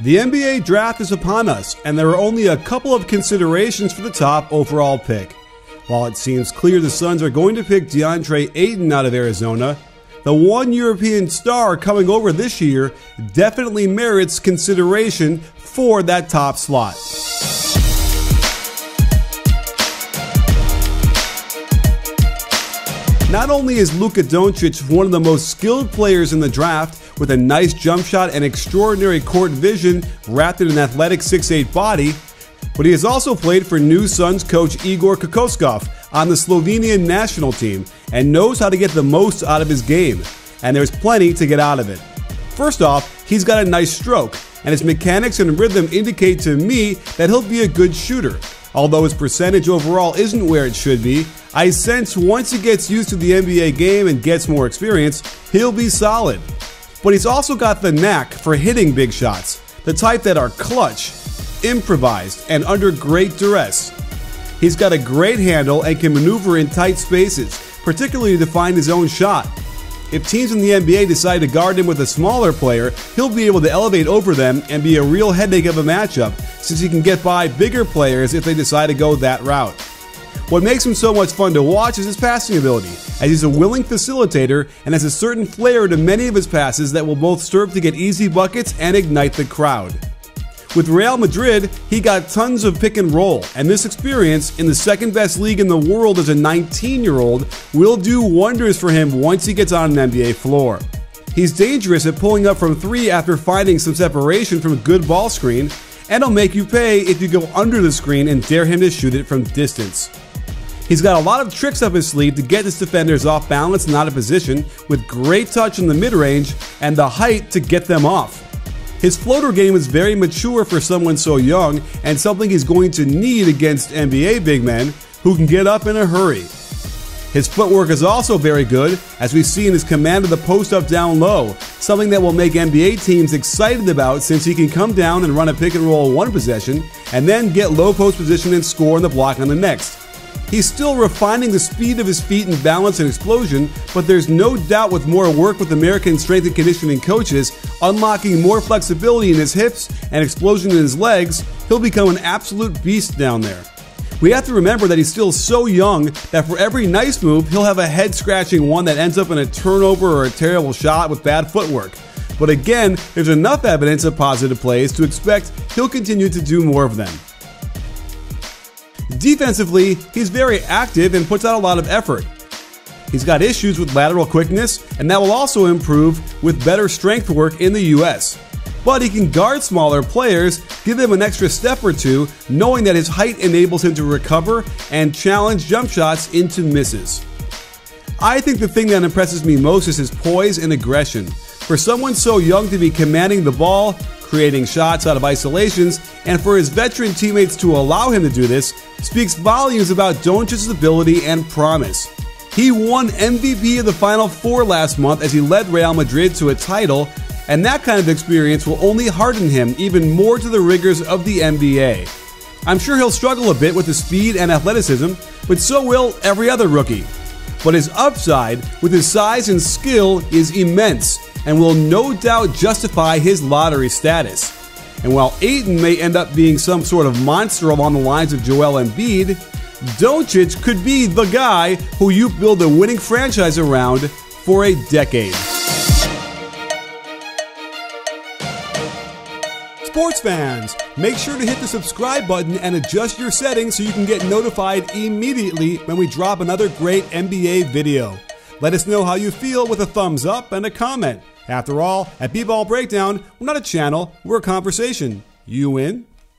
The NBA draft is upon us, and there are only a couple of considerations for the top overall pick. While it seems clear the Suns are going to pick DeAndre Ayton out of Arizona, the one European star coming over this year definitely merits consideration for that top slot. Not only is Luka Doncic one of the most skilled players in the draft with a nice jump shot and extraordinary court vision wrapped in an athletic 6'8 body, but he has also played for new Suns coach Igor Kokoskov on the Slovenian national team and knows how to get the most out of his game, and there's plenty to get out of it. First off, he's got a nice stroke, and his mechanics and rhythm indicate to me that he'll be a good shooter. Although his percentage overall isn't where it should be, I sense once he gets used to the NBA game and gets more experience, he'll be solid. But he's also got the knack for hitting big shots, the type that are clutch, improvised, and under great duress. He's got a great handle and can maneuver in tight spaces, particularly to find his own shot. If teams in the NBA decide to guard him with a smaller player, he'll be able to elevate over them and be a real headache of a matchup, since he can get by bigger players if they decide to go that route. What makes him so much fun to watch is his passing ability, as he's a willing facilitator and has a certain flair to many of his passes that will both serve to get easy buckets and ignite the crowd. With Real Madrid, he got tons of pick and roll, and this experience in the second best league in the world as a 19 year old will do wonders for him once he gets on an NBA floor. He's dangerous at pulling up from three after finding some separation from a good ball screen, and he'll make you pay if you go under the screen and dare him to shoot it from distance. He's got a lot of tricks up his sleeve to get his defenders off balance and out of position, with great touch in the mid range and the height to get them off. His floater game is very mature for someone so young and something he's going to need against NBA big men who can get up in a hurry. His footwork is also very good, as we see in his command of the post up down low, something that will make NBA teams excited about since he can come down and run a pick and roll one possession and then get low post position and score in the block on the next. He's still refining the speed of his feet and balance and explosion, but there's no doubt with more work with American strength and conditioning coaches, unlocking more flexibility in his hips and explosion in his legs, he'll become an absolute beast down there. We have to remember that he's still so young that for every nice move, he'll have a head scratching one that ends up in a turnover or a terrible shot with bad footwork. But again, there's enough evidence of positive plays to expect he'll continue to do more of them. Defensively, he's very active and puts out a lot of effort. He's got issues with lateral quickness, and that will also improve with better strength work in the US. But he can guard smaller players, give them an extra step or two, knowing that his height enables him to recover and challenge jump shots into misses. I think the thing that impresses me most is his poise and aggression. For someone so young to be commanding the ball, creating shots out of isolations, and for his veteran teammates to allow him to do this speaks volumes about Doncic's ability and promise. He won MVP of the Final Four last month as he led Real Madrid to a title, and that kind of experience will only harden him even more to the rigors of the NBA. I'm sure he'll struggle a bit with the speed and athleticism, but so will every other rookie. But his upside, with his size and skill, is immense and will no doubt justify his lottery status. And while Ayton may end up being some sort of monster along the lines of Joel Embiid, Doncic could be the guy who you build a winning franchise around for a decade. Sports fans, make sure to hit the subscribe button and adjust your settings so you can get notified immediately when we drop another great NBA video. Let us know how you feel with a thumbs up and a comment. After all, at B-Ball Breakdown, we're not a channel, we're a conversation. You in?